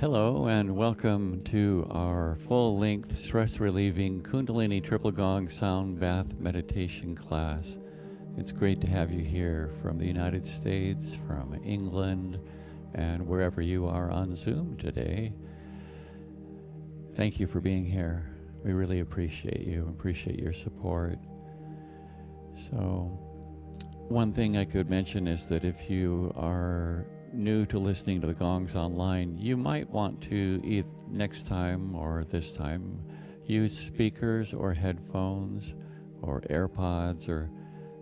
Hello, and welcome to our full length stress relieving Kundalini Triple Gong Sound Bath Meditation class. It's great to have you here from the United States, from England, and wherever you are on Zoom today. Thank you for being here. We really appreciate you, appreciate your support. So, one thing I could mention is that if you are new to listening to the gongs online, you might want to, either next time or this time, use speakers or headphones or AirPods or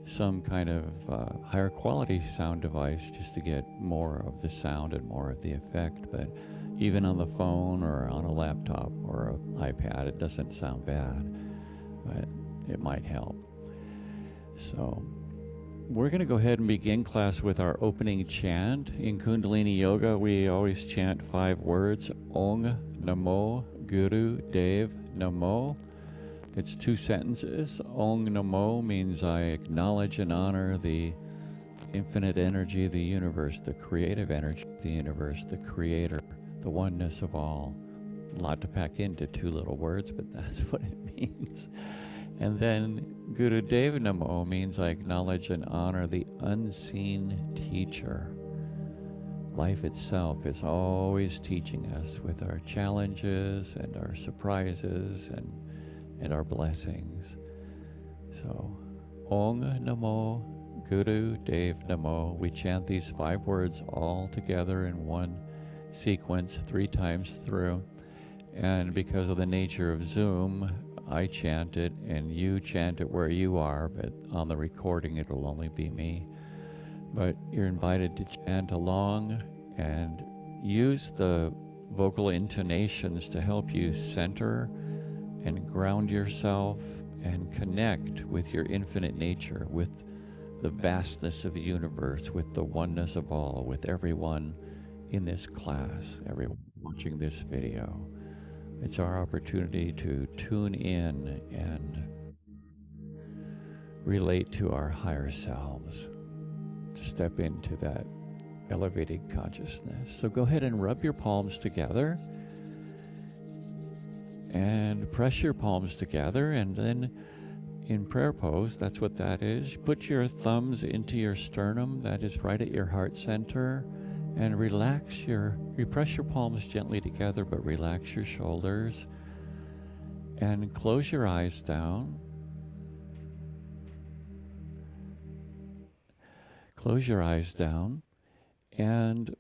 some kind of uh, higher quality sound device just to get more of the sound and more of the effect. But even on the phone or on a laptop or an iPad, it doesn't sound bad, but it might help. So, we're going to go ahead and begin class with our opening chant. In Kundalini Yoga, we always chant five words Ong Namo Guru Dev Namo. It's two sentences. Ong Namo means I acknowledge and honor the infinite energy of the universe, the creative energy of the universe, the creator, the oneness of all. A lot to pack into two little words, but that's what it means. And then Guru Deva Namo means I acknowledge and honor the unseen teacher. Life itself is always teaching us with our challenges and our surprises and, and our blessings. So, Ong Namo Guru Dev Namo. We chant these five words all together in one sequence three times through. And because of the nature of Zoom, I chant it and you chant it where you are, but on the recording it'll only be me. But you're invited to chant along and use the vocal intonations to help you center and ground yourself and connect with your infinite nature, with the vastness of the universe, with the oneness of all, with everyone in this class, everyone watching this video. It's our opportunity to tune in and relate to our higher selves, to step into that elevated consciousness. So go ahead and rub your palms together and press your palms together and then in prayer pose, that's what that is. Put your thumbs into your sternum, that is right at your heart center and relax your, you press your palms gently together, but relax your shoulders and close your eyes down. Close your eyes down and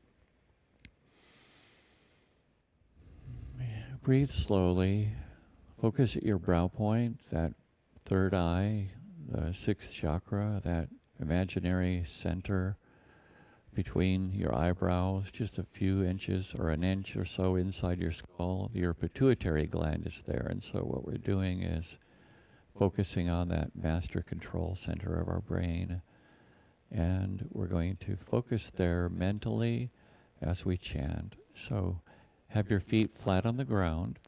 breathe slowly. Focus at your brow point, that third eye, the sixth chakra, that imaginary center between your eyebrows, just a few inches or an inch or so inside your skull. Your pituitary gland is there. And so, what we're doing is focusing on that master control center of our brain. And we're going to focus there mentally as we chant. So, have your feet flat on the ground.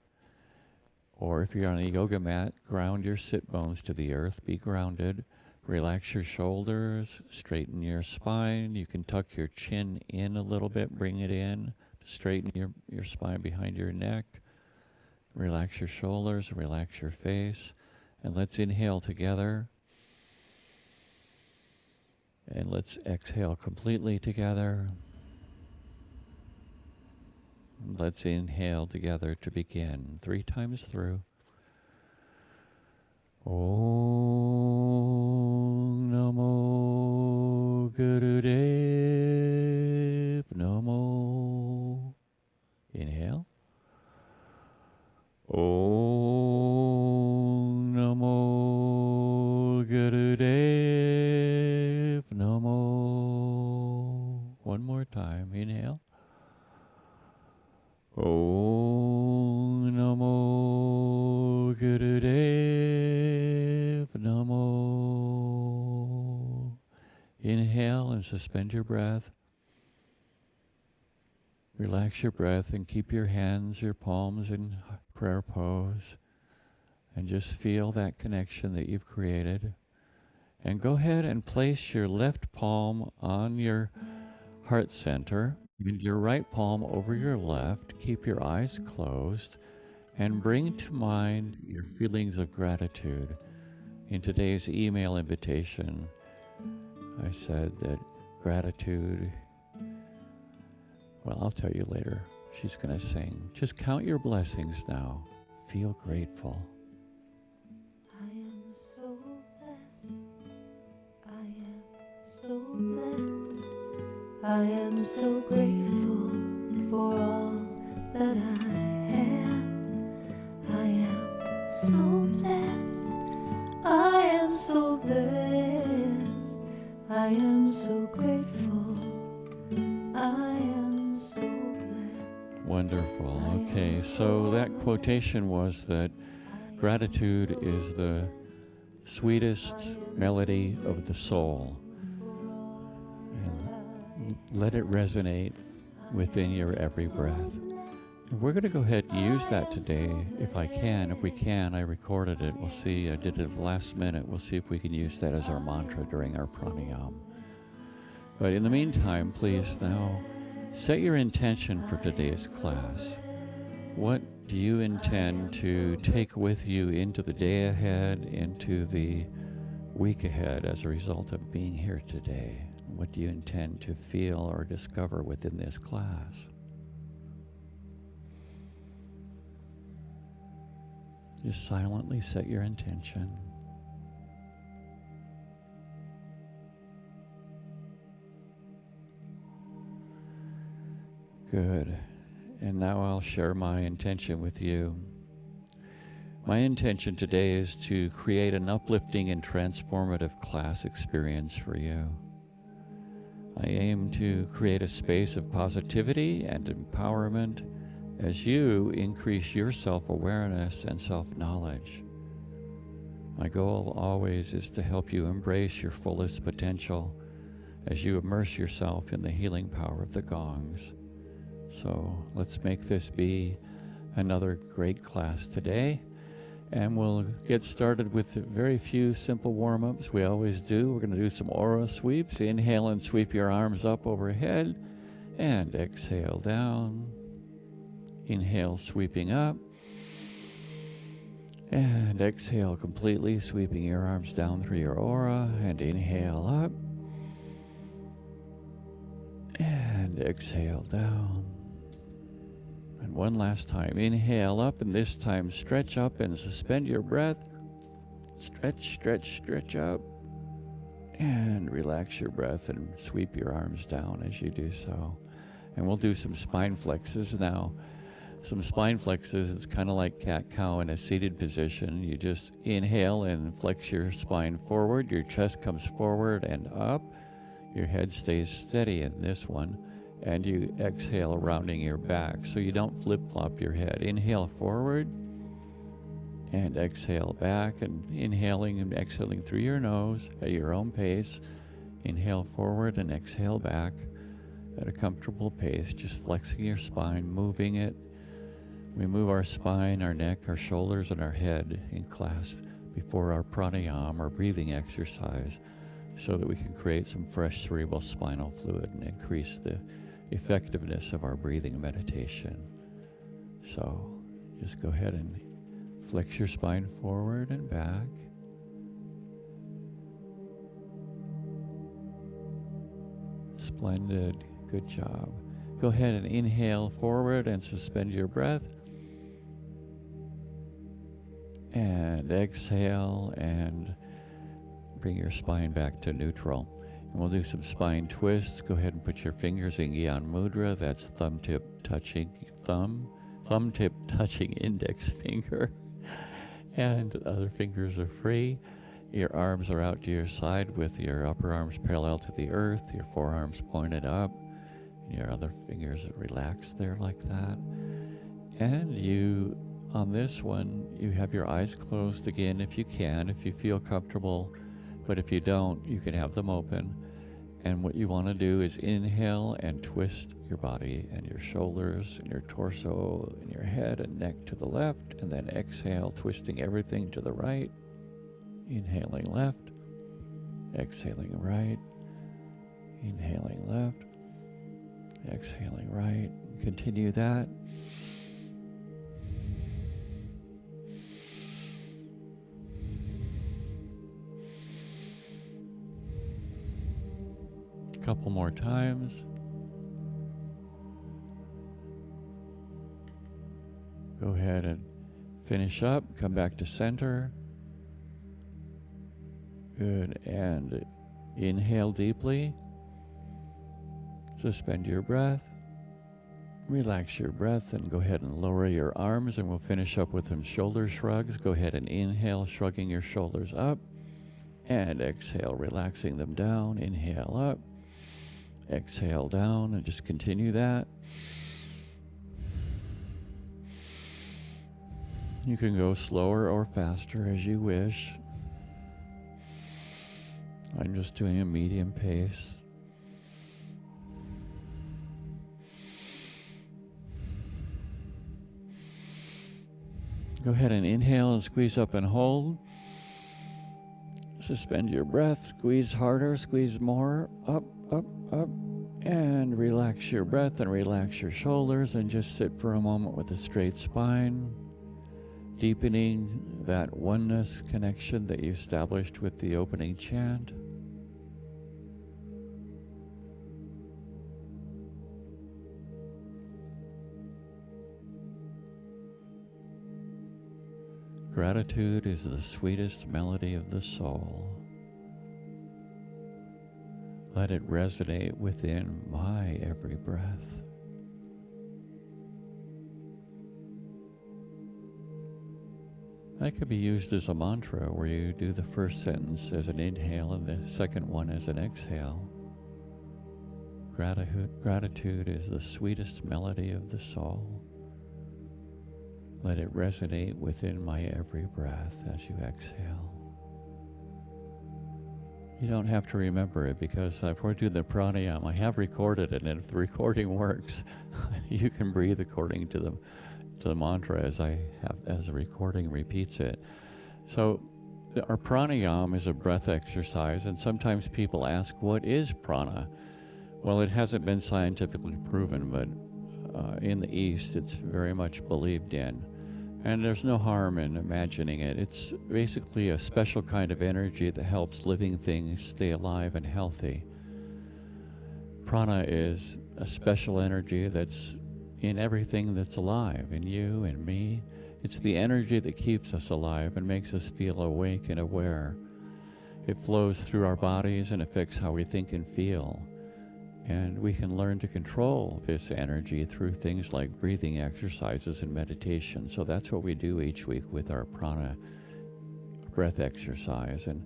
Or if you're on a yoga mat, ground your sit bones to the earth. Be grounded. Relax your shoulders, straighten your spine. You can tuck your chin in a little bit, bring it in, straighten your, your spine behind your neck. Relax your shoulders, relax your face. And let's inhale together. And let's exhale completely together. let's inhale together to begin three times through. Om Namo Gurudev Namo. Inhale. Om Namo Gurudev Namo. One more time. Inhale. Om Namo Gurudev Inhale and suspend your breath. Relax your breath and keep your hands, your palms in prayer pose. And just feel that connection that you've created. And go ahead and place your left palm on your heart center and your right palm over your left. Keep your eyes closed and bring to mind your feelings of gratitude. In today's email invitation, I said that gratitude, well, I'll tell you later. She's going to sing. Just count your blessings now. Feel grateful. I am so blessed. I am so blessed. I am so grateful for all that I I am so grateful. I am so blessed. Wonderful. Okay, so that quotation was that gratitude is the sweetest melody of the soul. And let it resonate within your every breath. We're going to go ahead and use that today if I can. If we can, I recorded it. We'll see. I did it last minute. We'll see if we can use that as our mantra during our pranayam. But in the meantime, please now set your intention for today's class. What do you intend to take with you into the day ahead, into the week ahead as a result of being here today? What do you intend to feel or discover within this class? Just silently set your intention. Good. And now I'll share my intention with you. My intention today is to create an uplifting and transformative class experience for you. I aim to create a space of positivity and empowerment as you increase your self awareness and self knowledge. My goal always is to help you embrace your fullest potential as you immerse yourself in the healing power of the gongs. So let's make this be another great class today. And we'll get started with very few simple warm ups. We always do. We're going to do some aura sweeps. Inhale and sweep your arms up overhead, and exhale down. Inhale, sweeping up. And exhale completely, sweeping your arms down through your aura. And inhale up. And exhale down. And one last time. Inhale up, and this time stretch up and suspend your breath. Stretch, stretch, stretch up. And relax your breath and sweep your arms down as you do so. And we'll do some spine flexes now. Some spine flexes, it's kind of like cat cow in a seated position. You just inhale and flex your spine forward. Your chest comes forward and up. Your head stays steady in this one and you exhale, rounding your back so you don't flip flop your head. Inhale forward and exhale back, and inhaling and exhaling through your nose at your own pace. Inhale forward and exhale back at a comfortable pace, just flexing your spine, moving it. We move our spine, our neck, our shoulders, and our head in class before our pranayama, our breathing exercise, so that we can create some fresh cerebral spinal fluid and increase the effectiveness of our breathing meditation. So just go ahead and flex your spine forward and back. Splendid. Good job. Go ahead and inhale forward and suspend your breath. And exhale and bring your spine back to neutral. And we'll do some spine twists. Go ahead and put your fingers in Gyan Mudra. That's thumb tip touching thumb, thumb tip touching index finger. and the other fingers are free. Your arms are out to your side with your upper arms parallel to the earth, your forearms pointed up, and your other fingers relaxed there like that. And you, on this one, you have your eyes closed again if you can, if you feel comfortable but if you don't, you can have them open. And what you want to do is inhale and twist your body and your shoulders and your torso and your head and neck to the left. And then exhale, twisting everything to the right. Inhaling left, exhaling right, inhaling left, Exhaling right. Continue that. Couple more times. Go ahead and finish up. Come back to center. Good. And inhale deeply. Suspend your breath. Relax your breath and go ahead and lower your arms, and we'll finish up with some shoulder shrugs. Go ahead and inhale, shrugging your shoulders up. And exhale, relaxing them down. Inhale up. Exhale down and just continue that. You can go slower or faster as you wish. I'm just doing a medium pace. Go ahead and inhale and squeeze up and hold. Suspend your breath, squeeze harder, squeeze more, up, up, up and relax your breath and relax your shoulders and just sit for a moment with a straight spine, deepening that oneness connection that you established with the opening chant. Gratitude is the sweetest melody of the soul. Let it resonate within my every breath. That could be used as a mantra where you do the first sentence as an inhale and the second one as an exhale. Gratitude, gratitude is the sweetest melody of the soul. Let it resonate within my every breath as you exhale. You don't have to remember it because I've worked through the pranayama. I have recorded it, and if the recording works, you can breathe according to the to the mantra as I have as the recording repeats it. So our pranayama is a breath exercise, and sometimes people ask, "What is prana?" Well, it hasn't been scientifically proven, but uh, in the East, it's very much believed in. And there's no harm in imagining it. It's basically a special kind of energy that helps living things stay alive and healthy. Prana is a special energy that's in everything that's alive, in you and me. It's the energy that keeps us alive and makes us feel awake and aware. It flows through our bodies and affects how we think and feel. And we can learn to control this energy through things like breathing exercises and meditation. So that's what we do each week with our prana breath exercise. And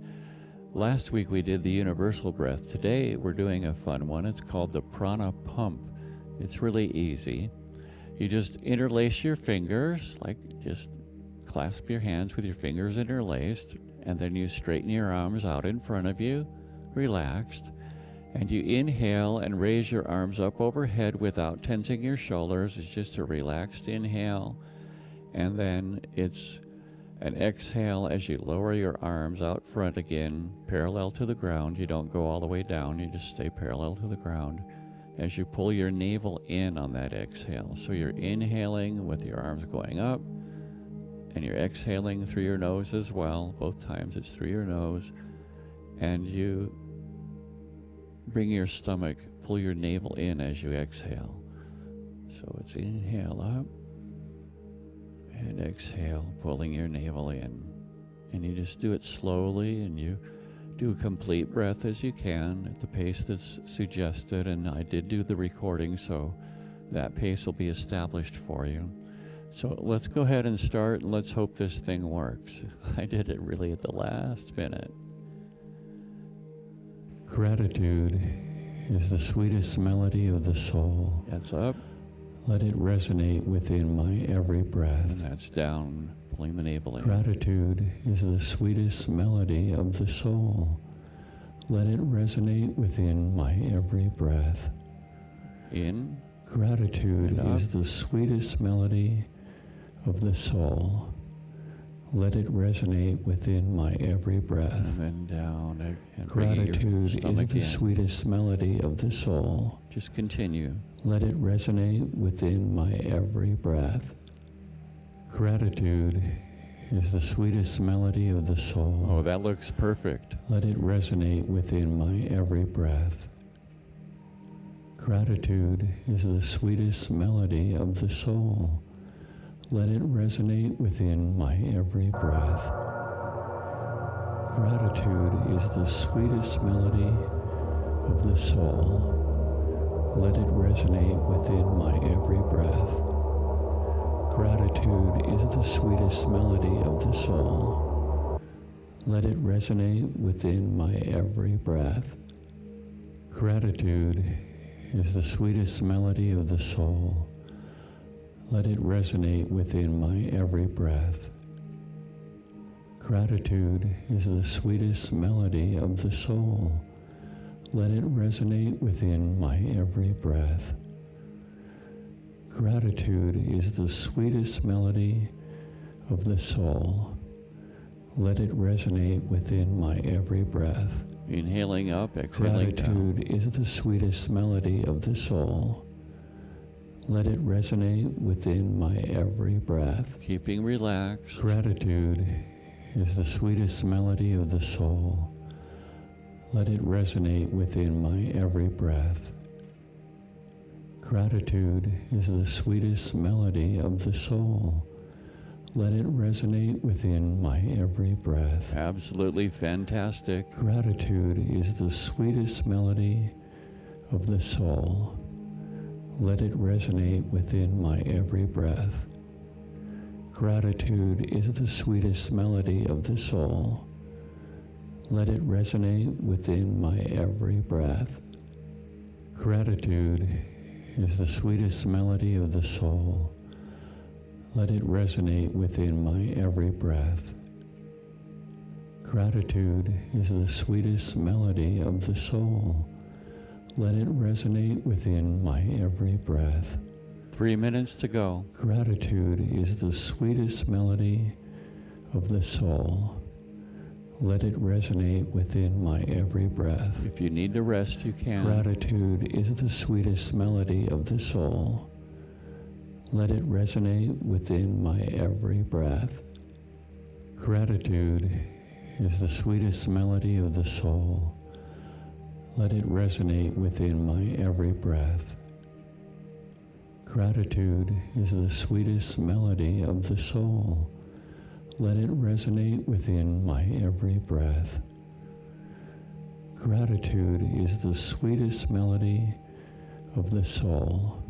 last week we did the universal breath. Today we're doing a fun one. It's called the prana pump. It's really easy. You just interlace your fingers, like just clasp your hands with your fingers interlaced, and then you straighten your arms out in front of you, relaxed and you inhale and raise your arms up overhead without tensing your shoulders. It's just a relaxed inhale. And then it's an exhale as you lower your arms out front again, parallel to the ground. You don't go all the way down, you just stay parallel to the ground as you pull your navel in on that exhale. So you're inhaling with your arms going up, and you're exhaling through your nose as well. Both times it's through your nose. And you Bring your stomach, pull your navel in as you exhale. So it's inhale up and exhale, pulling your navel in. And you just do it slowly and you do a complete breath as you can at the pace that's suggested. And I did do the recording, so that pace will be established for you. So let's go ahead and start and let's hope this thing works. I did it really at the last minute. Gratitude is the sweetest melody of the soul. That's up. Let it resonate within my every breath. And that's down, pulling the navel in. Gratitude is the sweetest melody of the soul. Let it resonate within my every breath. In. Gratitude is the sweetest melody of the soul. Let it resonate within my every breath. And down and- and Gratitude is the in. sweetest melody of the soul. Just continue. Let it resonate within my every breath. Gratitude is the sweetest melody of the soul. Oh, that looks perfect. Let it resonate within my every breath. Gratitude is the sweetest melody of the soul. Let it resonate within my every breath. Gratitude is the sweetest melody of the soul. Let it resonate within my every breath. Gratitude is the sweetest melody of the soul. Let it resonate within my every breath. Gratitude is the sweetest melody of the soul. Let it resonate within my every breath. Gratitude is the sweetest melody of the soul. Let it resonate within my every breath. Gratitude is the sweetest melody of the soul. Let it resonate within my every breath. Inhaling up, exhaling down. Gratitude is the sweetest melody of the soul. Let it resonate within my every breath. Keeping relaxed. Gratitude is the sweetest melody of the soul. Let it resonate within my every breath. Gratitude is the sweetest melody of the soul. Let it resonate within my every breath. Absolutely fantastic. Gratitude is the sweetest melody of the soul. Let it resonate within my every breath. Gratitude is the sweetest melody of the soul. Let it resonate within my every breath. Gratitude is the sweetest melody of the soul. Let it resonate within my every breath. Gratitude is the sweetest melody of the soul. Let it resonate within my every breath. Three minutes to go. Gratitude is the sweetest melody of the soul. Let it resonate within my every breath. If you need to rest, you can. Gratitude is the sweetest melody of the soul. Let it resonate within my every breath. Gratitude is the sweetest melody of the soul. Let it resonate within my every breath. Gratitude is the sweetest melody of the soul. Let it resonate within my every breath. Gratitude is the sweetest melody of the soul.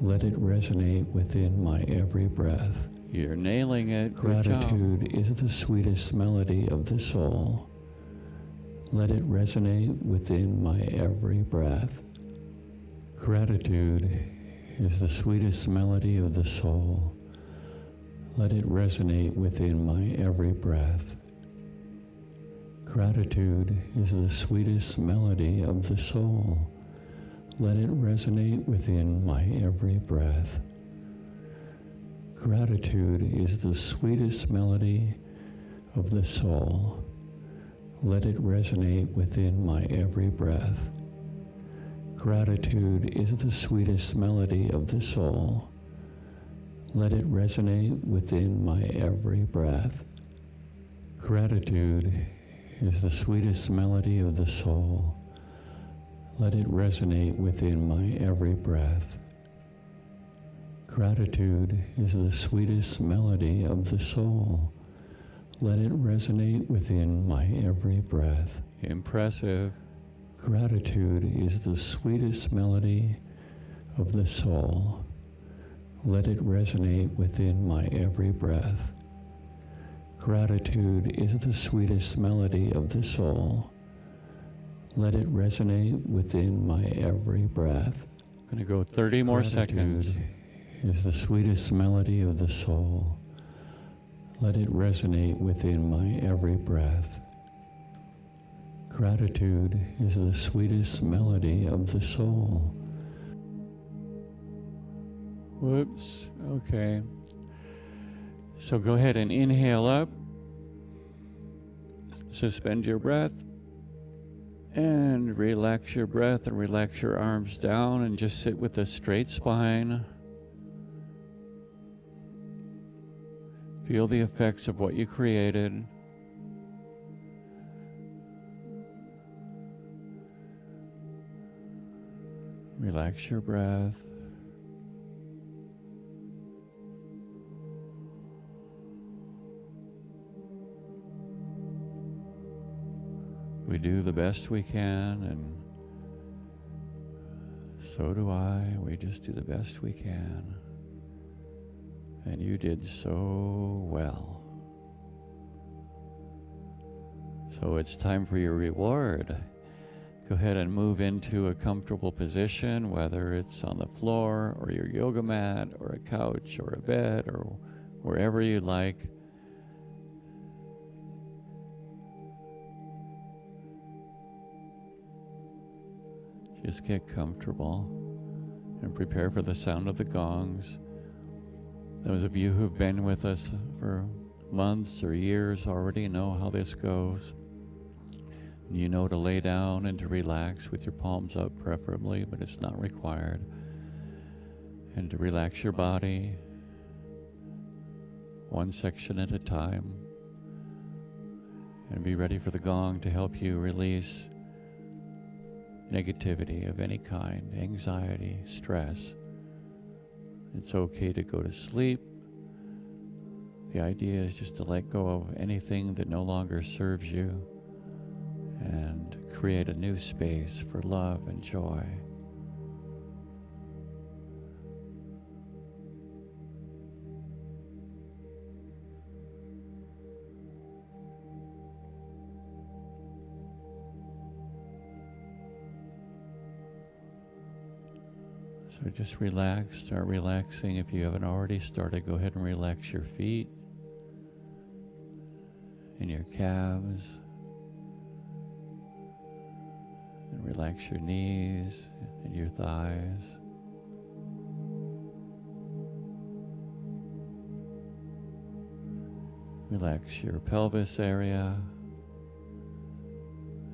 Let it resonate within my every breath. You're nailing it. Gratitude is the sweetest melody of the soul. Let it resonate within my every breath. Gratitude is the sweetest melody of the soul. Let it resonate within my every breath. Gratitude is the sweetest melody of the soul. Let it resonate within my every breath. Gratitude is the sweetest melody of the soul. Let it resonate within my every breath. Gratitude is the sweetest melody of the soul. Let it resonate within my every breath. Gratitude is the sweetest melody of the soul. Let it resonate within my every breath. Gratitude is the sweetest melody of the soul. Let it resonate within my every breath. Impressive. Gratitude is the sweetest melody of the soul. Let it resonate within my every breath. Gratitude is the sweetest melody of the soul. Let it resonate within my every breath. I'm Gonna go 30 more seconds. Gratitude is the sweetest melody of the soul. Let it resonate within my every breath. Gratitude is the sweetest melody of the soul. Whoops. Okay. So go ahead and inhale up, suspend your breath, and relax your breath and relax your arms down and just sit with a straight spine. Feel the effects of what you created. Relax your breath. We do the best we can, and so do I. We just do the best we can. And you did so well. So it's time for your reward. Go ahead and move into a comfortable position, whether it's on the floor or your yoga mat or a couch or a bed or wherever you like. Just get comfortable and prepare for the sound of the gongs. Those of you who've been with us for months or years already know how this goes. You know to lay down and to relax with your palms up, preferably, but it's not required. And to relax your body one section at a time. And be ready for the gong to help you release negativity of any kind, anxiety, stress. It's okay to go to sleep. The idea is just to let go of anything that no longer serves you and create a new space for love and joy. So just relax, start relaxing. If you haven't already started, go ahead and relax your feet and your calves. And relax your knees and your thighs. Relax your pelvis area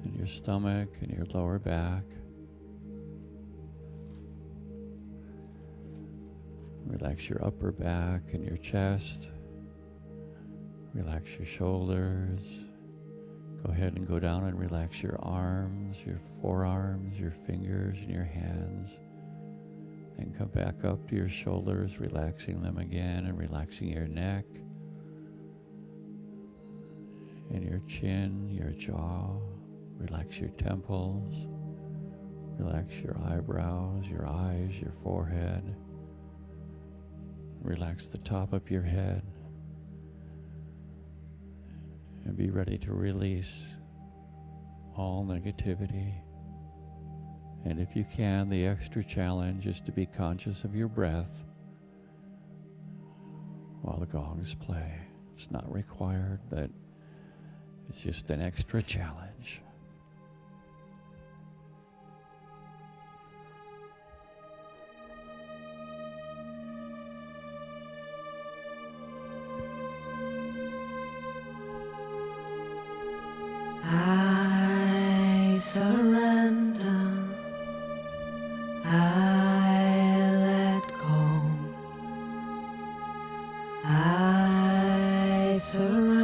and your stomach and your lower back. Relax your upper back and your chest. Relax your shoulders. Go ahead and go down and relax your arms, your forearms, your fingers, and your hands. And come back up to your shoulders, relaxing them again and relaxing your neck and your chin, your jaw. Relax your temples. Relax your eyebrows, your eyes, your forehead. Relax the top of your head and be ready to release all negativity. And if you can, the extra challenge is to be conscious of your breath while the gongs play. It's not required, but it's just an extra challenge. I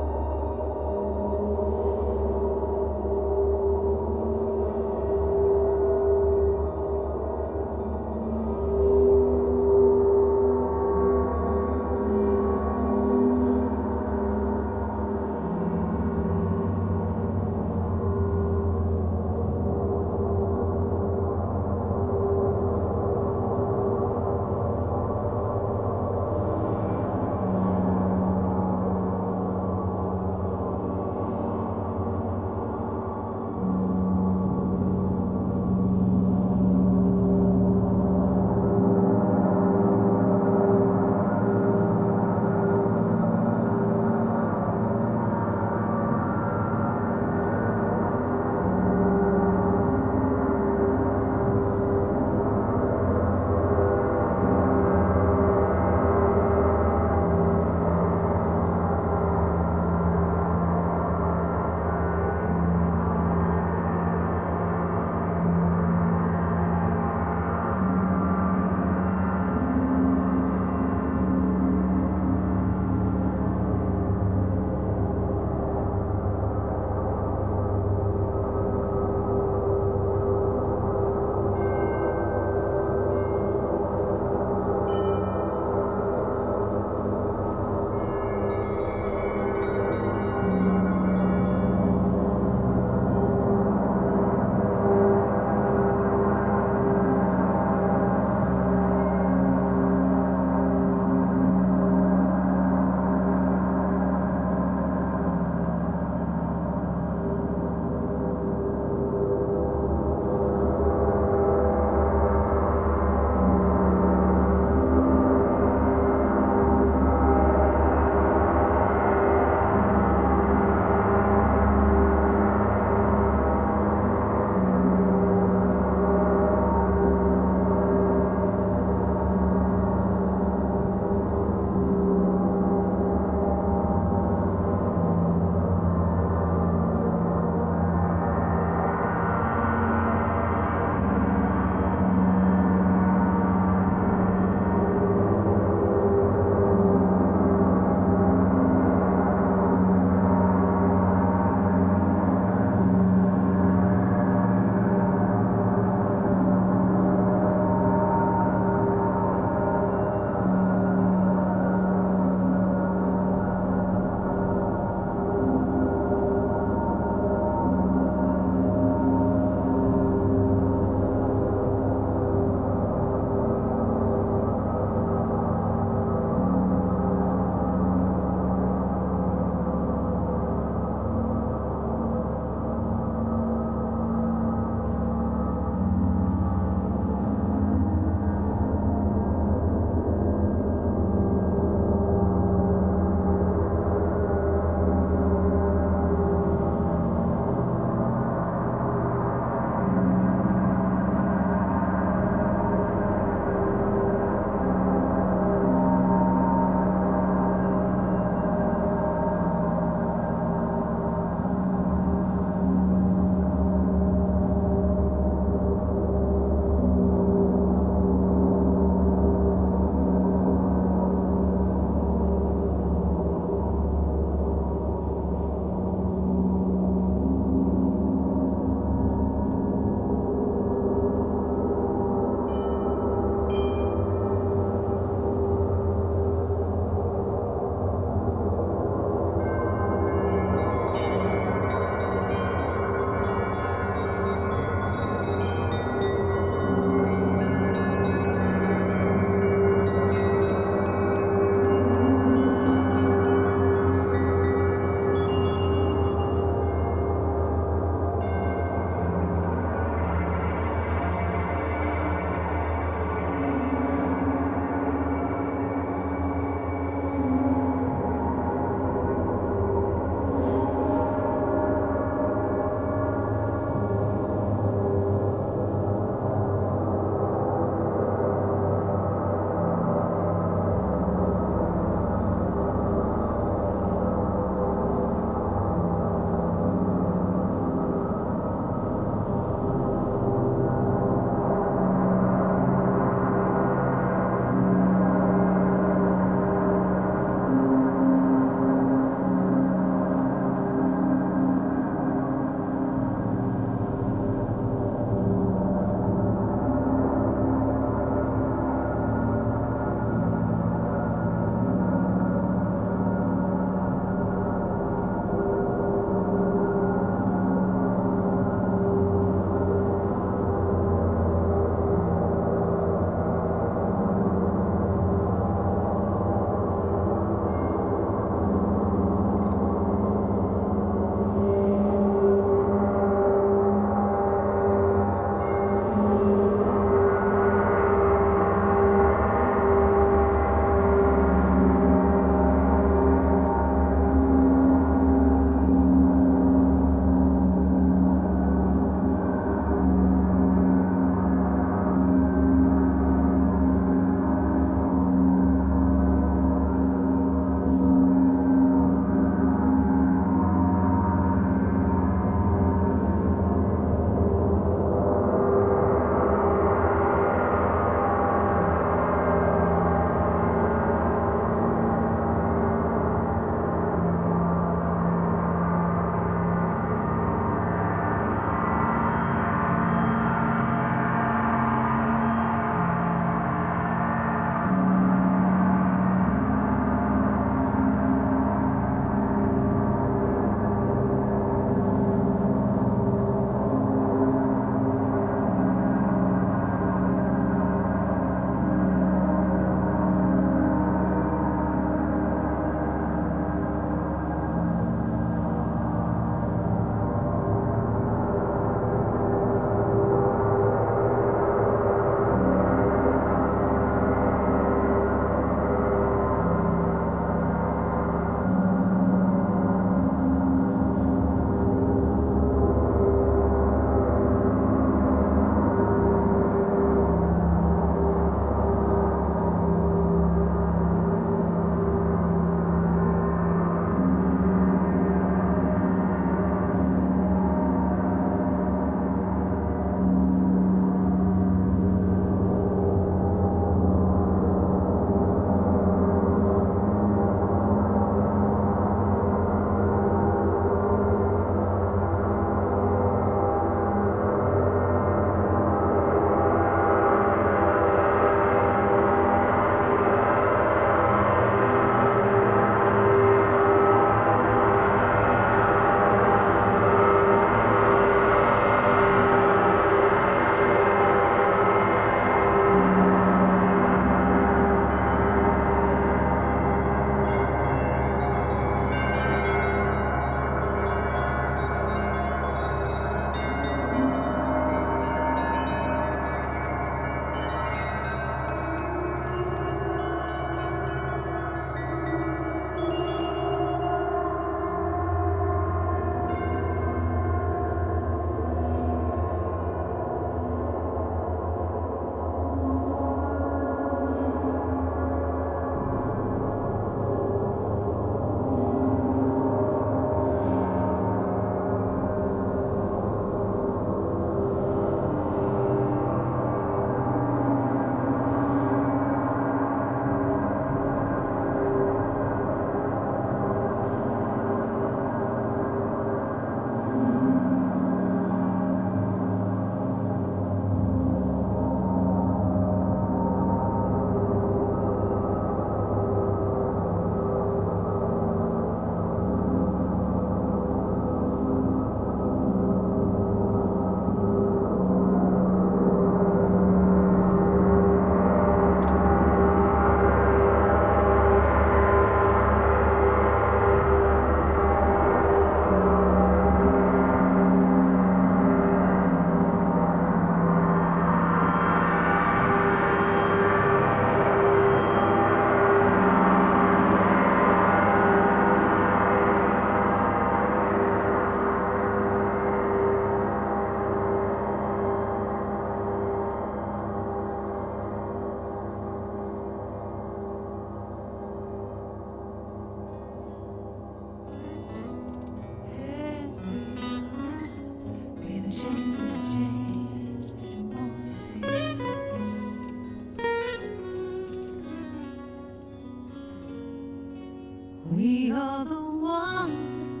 We are the ones that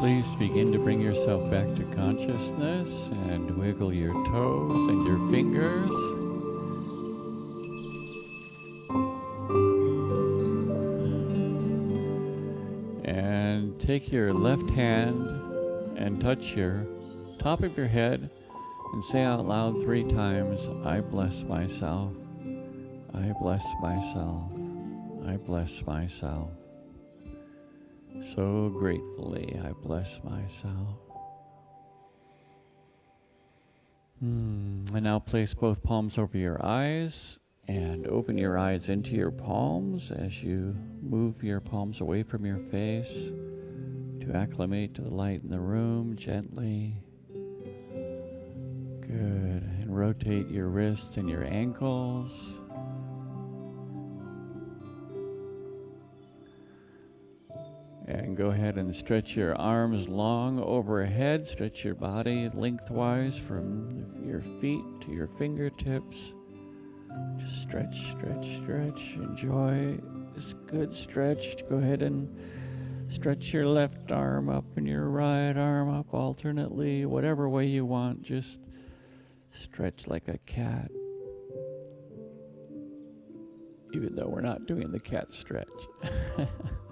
please begin to bring yourself back to consciousness and wiggle your toes and your fingers. And take your left hand and touch your top of your head and say out loud three times, I bless myself. I bless myself. I bless myself. So gratefully, I bless myself. Mm, and now place both palms over your eyes and open your eyes into your palms as you move your palms away from your face to acclimate to the light in the room gently. Good. And rotate your wrists and your ankles. And go ahead and stretch your arms long overhead. Stretch your body lengthwise from your feet to your fingertips. Just stretch, stretch, stretch. Enjoy this good stretch. Go ahead and stretch your left arm up and your right arm up alternately, whatever way you want. Just stretch like a cat. Even though we're not doing the cat stretch.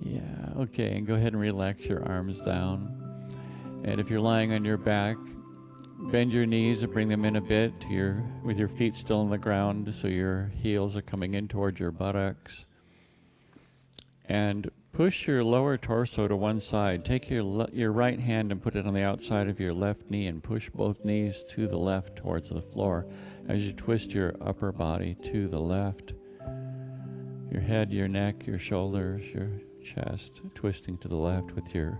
Yeah, okay, and go ahead and relax your arms down. And if you're lying on your back, bend your knees and bring them in a bit to your, with your feet still on the ground so your heels are coming in towards your buttocks. And push your lower torso to one side. Take your, your right hand and put it on the outside of your left knee and push both knees to the left towards the floor as you twist your upper body to the left. Your head, your neck, your shoulders, your chest twisting to the left with your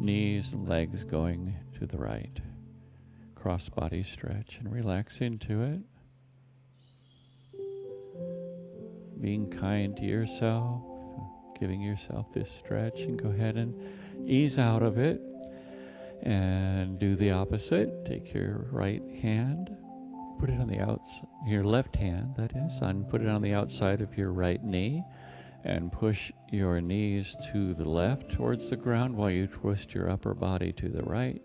knees and legs going to the right. Cross body stretch and relax into it. Being kind to yourself, giving yourself this stretch, and go ahead and ease out of it and do the opposite. Take your right hand, put it on the outs, your left hand, that is, and put it on the outside of your right knee and push your knees to the left towards the ground while you twist your upper body to the right,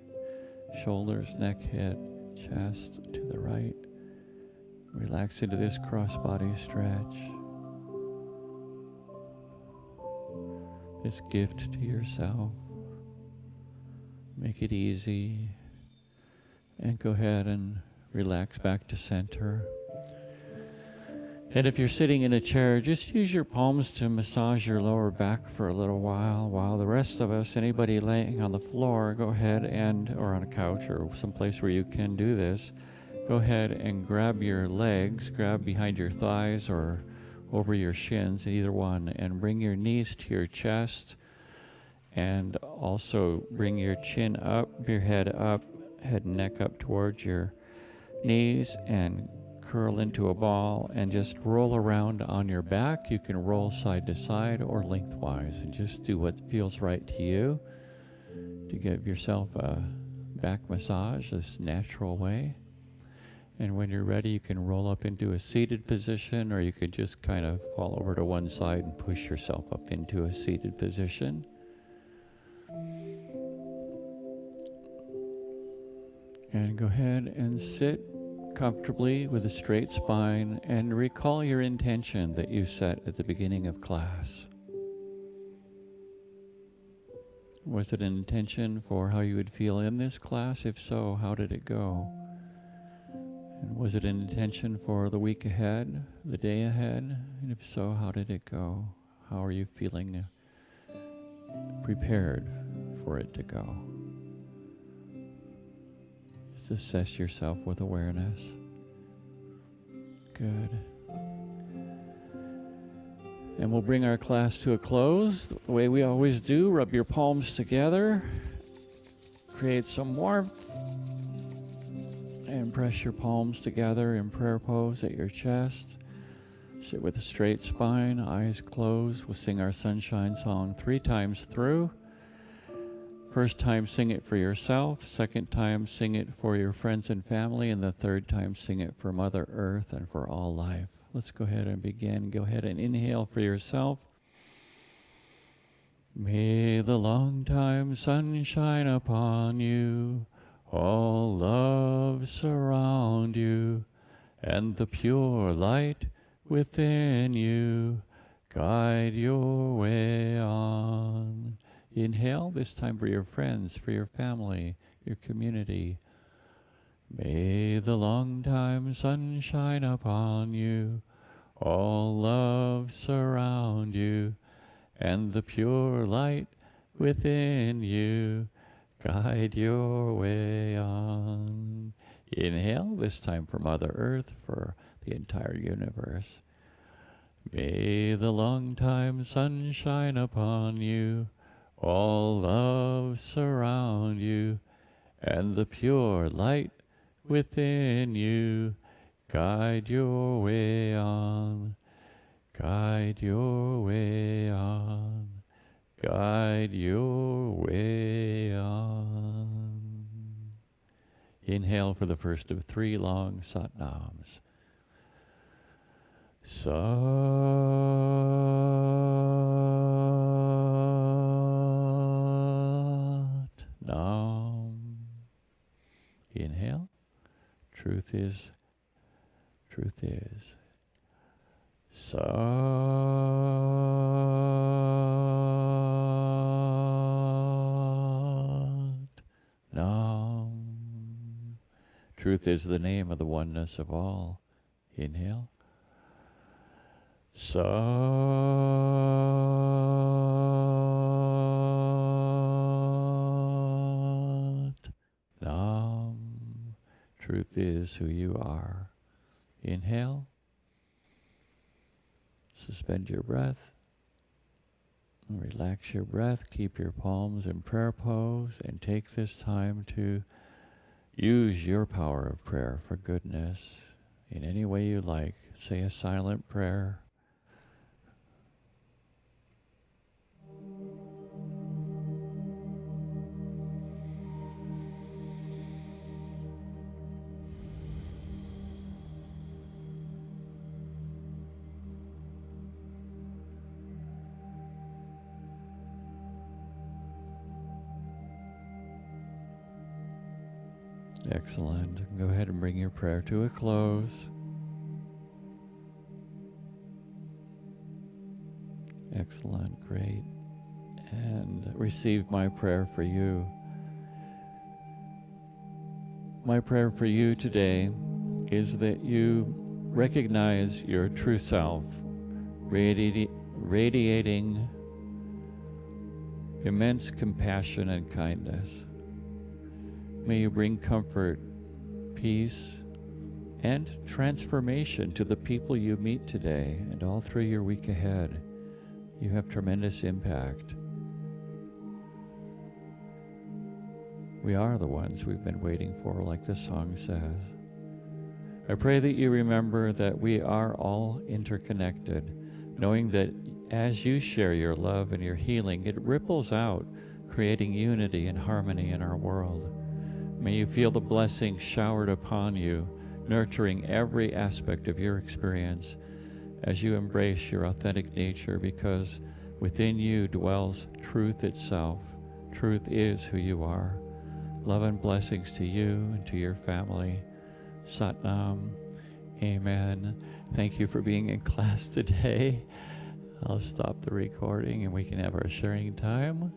shoulders, neck, head, chest to the right. Relax into this cross body stretch. This gift to yourself. Make it easy. And go ahead and relax back to center. And if you're sitting in a chair, just use your palms to massage your lower back for a little while. While the rest of us, anybody laying on the floor, go ahead and, or on a couch or someplace where you can do this, go ahead and grab your legs, grab behind your thighs or over your shins, either one, and bring your knees to your chest. And also bring your chin up, your head up, head and neck up towards your knees, and curl into a ball and just roll around on your back. You can roll side to side or lengthwise and just do what feels right to you to give yourself a back massage this natural way. And when you're ready, you can roll up into a seated position or you could just kind of fall over to one side and push yourself up into a seated position. And go ahead and sit comfortably with a straight spine and recall your intention that you set at the beginning of class. Was it an intention for how you would feel in this class? If so, how did it go? And was it an intention for the week ahead, the day ahead? And if so, how did it go? How are you feeling prepared for it to go? Just assess yourself with awareness. Good. And we'll bring our class to a close the way we always do. Rub your palms together, create some warmth, and press your palms together in prayer pose at your chest. Sit with a straight spine, eyes closed. We'll sing our sunshine song three times through. First time, sing it for yourself. Second time, sing it for your friends and family. And the third time, sing it for Mother Earth and for all life. Let's go ahead and begin. Go ahead and inhale for yourself. May the long time sun shine upon you, all love surround you, and the pure light within you guide your way on. Inhale, this time for your friends, for your family, your community. May the long time sun shine upon you, all love surround you, and the pure light within you guide your way on. Inhale, this time for Mother Earth, for the entire universe. May the long time sun shine upon you, all love surround you, and the pure light within you guide your way on, guide your way on, guide your way on. Inhale for the first of three long satnams. Sat Inhale. Truth is, truth is. Sat Nam. Truth is the name of the oneness of all. Inhale. Sat Truth is who you are. Inhale. Suspend your breath. Relax your breath. Keep your palms in prayer pose and take this time to use your power of prayer for goodness in any way you like. Say a silent prayer. Excellent. Go ahead and bring your prayer to a close. Excellent, great. And receive my prayer for you. My prayer for you today is that you recognize your true self, radi- radiating immense compassion and kindness. May you bring comfort, peace, and transformation to the people you meet today and all through your week ahead. You have tremendous impact. We are the ones we've been waiting for, like the song says. I pray that you remember that we are all interconnected, knowing that as you share your love and your healing, it ripples out, creating unity and harmony in our world. May you feel the blessing showered upon you, nurturing every aspect of your experience as you embrace your authentic nature because within you dwells truth itself. Truth is who you are. Love and blessings to you and to your family. Satnam. Amen. Thank you for being in class today. I'll stop the recording and we can have our sharing time.